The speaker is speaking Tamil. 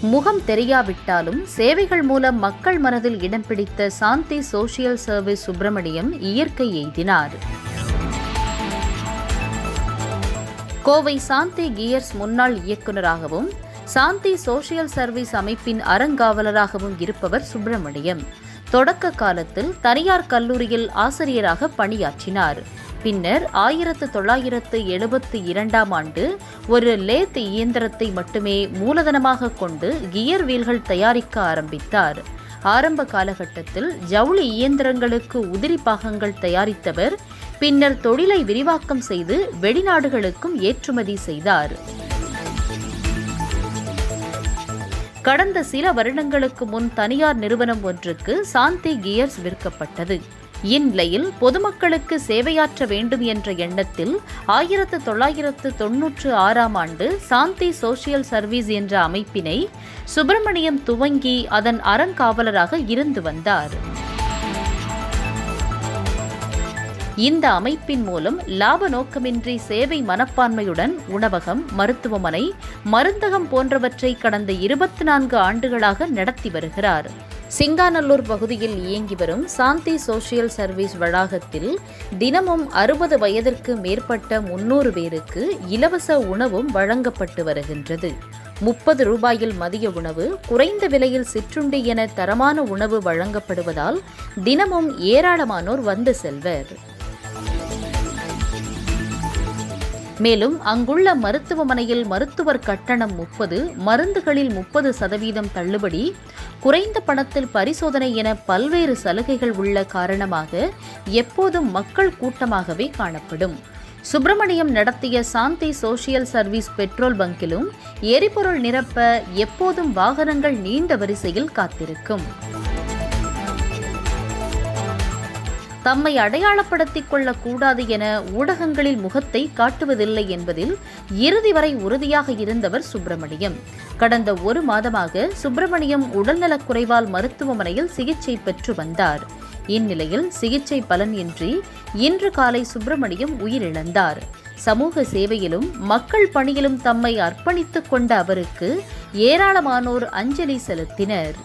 முகம் தெரியாவிட்டாலும் சேவைகள் மூலம் மக்கள் மனதில் இடம் பிடித்த சாந்தி சோஷியல் சர்வீஸ் சுப்பிரமணியம் இயற்கை எய்தினார். கோவை சாந்தி கியர்ஸ் முன்னாள் இயக்குநராகவும் சாந்தி சோஷியல் சர்வீஸ் அமைப்பின் அறங்காவலராகவும் இருப்பவர் சுப்பிரமணியம். தொடக்க காலத்தில் தனியார் கல்லூரியில் ஆசிரியராக பணியாற்றினார். பின்னர் ஆயிரத்து தொள்ளாயிரத்து எழுபத்து இரண்டாம் ஆண்டு ஒரு லேத் இயந்திரத்தை மட்டுமே மூலதனமாக கொண்டு கியர் வீல்கள் தயாரிக்க ஆரம்பித்தார். ஆரம்ப காலகட்டத்தில் ஜவுளி இயந்திரங்களுக்கு உதிரி பாகங்கள் தயாரித்தவர் பின்னர் தொழிலை விரிவாக்கம் செய்து வெளிநாடுகளுக்கும் ஏற்றுமதி செய்தார். கடந்த சில வருடங்களுக்கு முன் தனியார் நிறுவனம் ஒன்றுக்கு சாந்தி கியர்ஸ் விற்கப்பட்டது. இந்நிலையில் பொதுமக்களுக்கு சேவையாற்ற வேண்டும் என்ற எண்ணத்தில் ஆயிரத்து தொள்ளாயிரத்து தொன்னூற்று ஆறாம் ஆண்டு சாந்தி சோஷியல் சர்வீஸ் என்ற அமைப்பினை சுப்பிரமணியம் துவங்கி அதன் அறங்காவலராக இருந்து வந்தார். இந்த அமைப்பின் மூலம் லாப நோக்கமின்றி சேவை மனப்பான்மையுடன் உணவகம் மருத்துவமனை மருந்தகம் போன்றவற்றை கடந்த இருபத்தி நான்கு ஆண்டுகளாக நடத்தி வருகிறார். சிங்காநல்லூர் பகுதியில் இயங்கி வரும் சாந்தி சோசியல் சர்வீஸ் வளாகத்தில் தினமும் அறுபது வயதிற்கு மேற்பட்ட முன்னூறு பேருக்கு இலவச உணவும் வழங்கப்பட்டு வருகின்றது. முப்பது ரூபாயில் மதிய உணவு குறைந்த விலையில் சிற்றுண்டி என தரமான உணவு வழங்கப்படுவதால் தினமும் ஏராளமானோர் வந்து செல்வர். மேலும் அங்குள்ள மருத்துவமனையில் மருத்துவர் கட்டணம் முப்பது மருந்துகளில் முப்பது சதவீதம் தள்ளுபடி குறைந்த பணத்தில் பரிசோதனை என பல்வேறு சலுகைகள் உள்ள காரணமாக எப்போதும் மக்கள் கூட்டமாகவே காணப்படும். சுப்பிரமணியம் நடத்திய சாந்தி சோஷியல் சர்வீஸ் பெட்ரோல் பங்கிலும் எரிபொருள் நிரப்ப எப்போதும் வாகனங்கள் நீண்ட வரிசையில் காத்திருக்கும். தம்மை அடையாளப்படுத்திக் கொள்ளக்கூடாது என ஊடகங்களில் முகத்தை காட்டுவதில்லை என்பதில் இறுதி வரை உறுதியாக இருந்தவர் சுப்பிரமணியம். கடந்த ஒரு மாதமாக சுப்பிரமணியம் உடல்நலக் குறைவால் மருத்துவமனையில் சிகிச்சை பெற்று வந்தார். இந்நிலையில் சிகிச்சை பலன் இன்றி இன்று காலை சுப்பிரமணியம் உயிரிழந்தார். சமூக சேவையிலும் மக்கள் பணியிலும் தம்மை அர்ப்பணித்துக் கொண்ட அவருக்கு ஏராளமானோர் அஞ்சலி செலுத்தினர்.